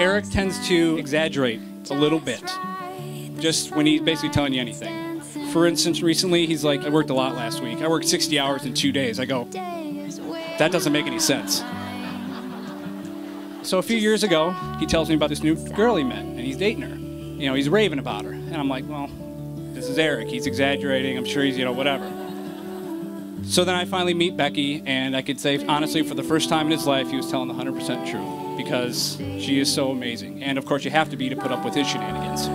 Eric tends to exaggerate a little bit, just when he's basically telling you anything. For instance, recently he's like, I worked a lot last week. I worked 60 hours in two days. I go, that doesn't make any sense. So a few years ago, he tells me about this new girl he met, and he's dating her. You know, he's raving about her. And I'm like, well, this is Eric. He's exaggerating. I'm sure he's, you know, whatever. So then I finally meet Becky, and I could say, honestly, for the first time in his life, he was telling the 100% truth because she is so amazing. And of course, you have to be to put up with his shenanigans.